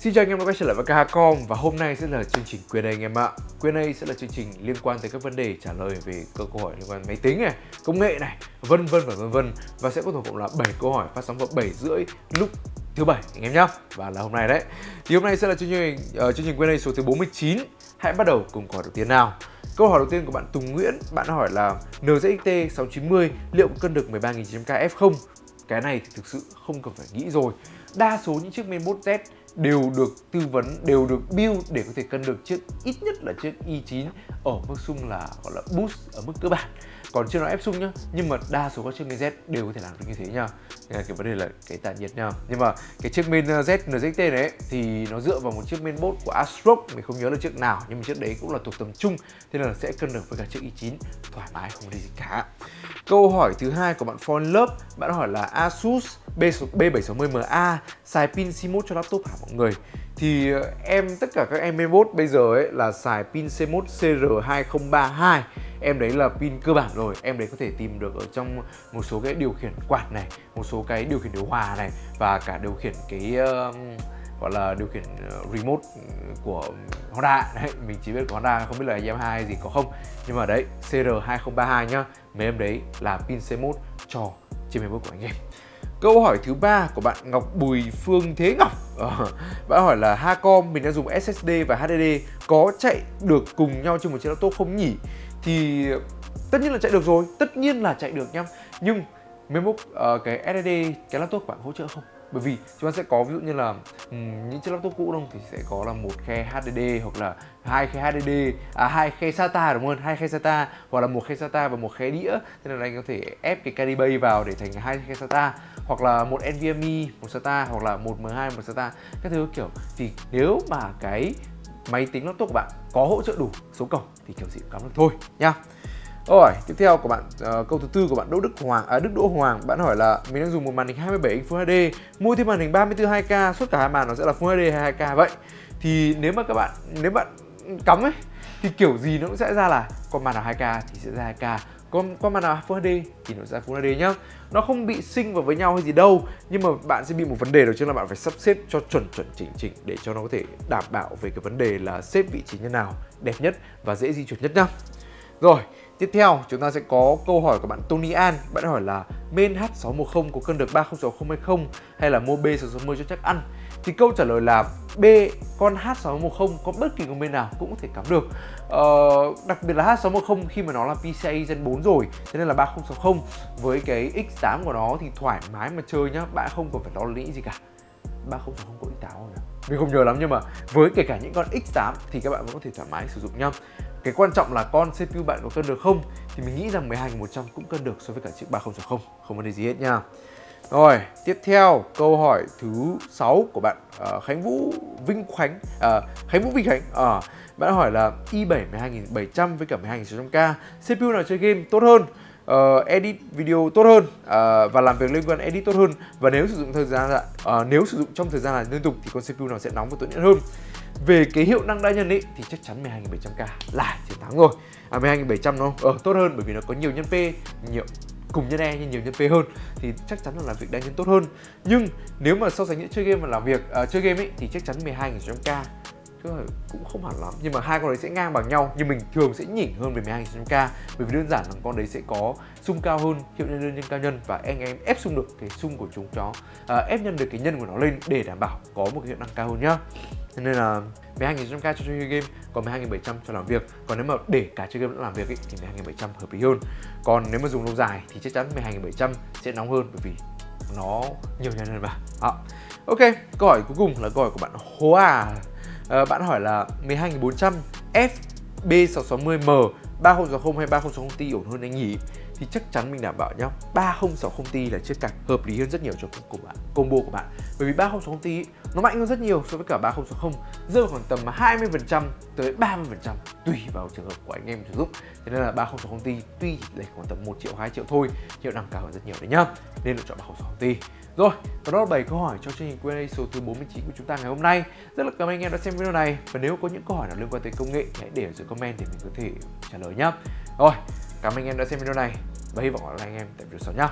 Xin chào anh em đã quay trở lại với KHCom và hôm nay sẽ là chương trình Q&A anh em ạ. Q&A sẽ là chương trình liên quan tới các vấn đề trả lời về các câu hỏi liên quan máy tính này, công nghệ này, vân vân và vân vân và sẽ có tổng cộng là 7 câu hỏi phát sóng vào 7 rưỡi lúc thứ bảy anh em nhá và là hôm nay đấy. Thì hôm nay sẽ là chương trình uh, chương trình Q&A số thứ 49. Hãy bắt đầu cùng câu hỏi đầu tiên nào. Câu hỏi đầu tiên của bạn Tùng Nguyễn, bạn hỏi là NZXT 690 liệu cân được 13.900K F0? Cái này thì thực sự không cần phải nghĩ rồi. Đa số những chiếc Mainboard Z đều được tư vấn, đều được build để có thể cân được chiếc ít nhất là chiếc i9 ở mức xung là gọi là boost ở mức cơ bản còn chưa nói ép sung nhá, nhưng mà đa số các chiếc main Z đều có thể làm được như thế nha cái vấn đề là cái tản nhiệt nha nhưng mà cái chiếc main ờ, Z NZT này thì nó dựa vào một chiếc main board của Astrock mình không nhớ là chiếc nào, nhưng mà chiếc đấy cũng là thuộc tầm trung, thế nên là sẽ cân được với cả chiếc i9 thoải mái, không có gì cả. Câu hỏi thứ hai của bạn Fall Love, bạn hỏi là Asus B B760MA xài pin C1 cho laptop hả mọi người? Thì ờ, em, tất cả các em mainboard bây giờ ấy là xài pin C1 CR2032 em đấy là pin cơ bản rồi. Em đấy có thể tìm được ở trong một số cái điều khiển quạt này một số cái điều khiển điều hòa này và cả điều khiển cái uh, gọi là điều khiển ờ, remote của Honda. Đấy mình chỉ biết của Honda không biết là Yamaha hay gì có không. Nhưng mà đấy CR2032 nhá. Mấy em đấy là pin C1 cho trên máy của anh em. Câu hỏi thứ ba của bạn Ngọc Bùi Phương Thế Ngọc. Ờ, Bạn hỏi là Hacom mình đang dùng SSD và HDD có chạy được cùng nhau trên một chiếc laptop không nhỉ? Thì tất nhiên là chạy được rồi, tất nhiên là chạy được nhá. Nhưng MacBook uh, ờ, cái SSD, cái laptop của bạn hỗ trợ không? bởi vì chúng ta sẽ có ví dụ như là um, những chiếc laptop cũ đâu thì sẽ có là một khe HDD hoặc là hai khe HDD à hai khe SATA đúng không? Hai khe SATA hoặc là một khe SATA và một khe đĩa. Thế nên là anh có thể ép cái carry bay vào để thành hai khe SATA hoặc là một NVMe một SATA hoặc là một M2 một SATA. Các thứ kiểu. Thì nếu mà cái máy tính laptop của bạn có hỗ trợ đủ số cổng thì kiểu gì cũng cắm được. Thôi. Nha. Rồi, tiếp theo của bạn uh, câu thứ tư của bạn Đỗ Đức Hoàng à Đức Đỗ Hoàng bạn hỏi là mình đang dùng một màn hình 27 inch Full HD, mua thêm màn hình 34 2K, suốt cả hai màn nó sẽ là Full HD hay 2K vậy. Thì nếu mà các bạn nếu bạn cắm ấy thì kiểu gì nó cũng sẽ ra là con màn nào 2K thì sẽ ra 2K, con con màn nào Full HD thì nó ra Full HD nhá. Nó không bị sinh vào với nhau hay gì đâu, nhưng mà bạn sẽ bị một vấn đề đó chính là bạn phải sắp xếp cho chuẩn chuẩn chỉnh chỉnh để cho nó có thể đảm bảo về cái vấn đề là xếp vị trí như nào đẹp nhất và dễ di chuyển nhất nhá. Rồi, Tiếp theo chúng ta sẽ có câu hỏi của bạn Tony An Bạn hỏi là main H610 có cân được 3060 hay không Hay là mua B660 cho chắc ăn Thì câu trả lời là B con H610 có bất kỳ con bên nào cũng có thể cắm được. Ờ, Đặc biệt là H610 khi mà nó là PCIe Gen 4 rồi Thế nên là 3060 với cái X8 của nó thì thoải mái mà chơi nhá Bạn không cần phải lo nghĩ gì cả. 3060 có X8 không nhỉ? Mình không nhớ lắm nhưng mà với kể cả những con X8 thì các bạn vẫn có thể thoải mái sử dụng nhá. Cái quan trọng là con CPU bạn có cân được không thì mình nghĩ rằng 12100 cũng cân được so với cả chiếc 3060 không vấn đề gì hết nha rồi tiếp theo câu hỏi thứ 6 của bạn uh, Khánh Vũ Vinh Khánh uh, Khánh Vũ Vinh Khánh. Uh, bạn hỏi là i7 12700 với cả 12600K CPU nào chơi game tốt hơn? Uh, edit video tốt hơn uh, và làm việc liên quan edit tốt hơn. Và nếu sử dụng thời gian là uh, nếu sử dụng trong thời gian là liên tục thì con CPU nào sẽ nóng và tốt nhất hơn? Về cái hiệu năng đa nhân ấy thì chắc chắn 12700K là chiến thắng rồi. À 12700 nó uh, tốt hơn bởi vì nó có nhiều nhân P nhiều cùng nhân E nhưng nhiều nhân P hơn thì chắc chắn là làm việc đa nhân tốt hơn. Nhưng nếu mà so sánh giữa chơi game và làm việc uh, chơi game ấy thì chắc chắn 12600K chứ cũng không hẳn lắm. Nhưng mà hai con đấy sẽ ngang bằng nhau nhưng mình thường sẽ nhỉnh hơn về 12600K bởi vì đơn giản là con đấy sẽ có xung cao hơn hiệu nhân đơn nhân cao nhân và anh em ép xung được cái xung của chúng chó à, ép nhân được cái nhân của nó lên để đảm bảo có một cái hiệu năng cao hơn nhá. Nên là 12.900k cho chơi game còn 12.700 cho làm việc. Còn nếu mà để cả chơi game lẫn làm việc ý, thì 12.700 hợp lý hơn. Còn nếu mà dùng lâu dài thì chắc chắn 12.700 sẽ nóng hơn bởi vì nó nhiều nhân hơn mà. À. ok câu hỏi cuối cùng là câu hỏi của bạn Hoa à, bạn hỏi là 12.400 FB660M 3060 hay 3060 Ti ổn hơn anh nhỉ? Thì chắc chắn mình đảm bảo nhá 3060 Ti là chiếc cạc hợp lý hơn rất nhiều cho của bạn combo của bạn. Bởi vì 3060 Ti nó mạnh hơn rất nhiều so với cả 3060 rơi vào khoảng tầm 20% tới 30% tùy vào trường hợp của anh em sử dụng thế nên là 3060 Ti tuy chỉ khoảng tầm 1 triệu 2 triệu thôi hiệu năng cao hơn rất nhiều đấy nhá nên lựa chọn 3060 Ti rồi, và đó là 7 câu hỏi cho chương trình Q&A số thứ 49 của chúng ta ngày hôm nay. Rất là cảm ơn anh em đã xem video này và nếu có những câu hỏi nào liên quan tới công nghệ hãy để ở dưới comment để mình có thể trả lời nhé. Rồi, cảm ơn anh em đã xem video này và hy vọng là anh em tại video sau nhé.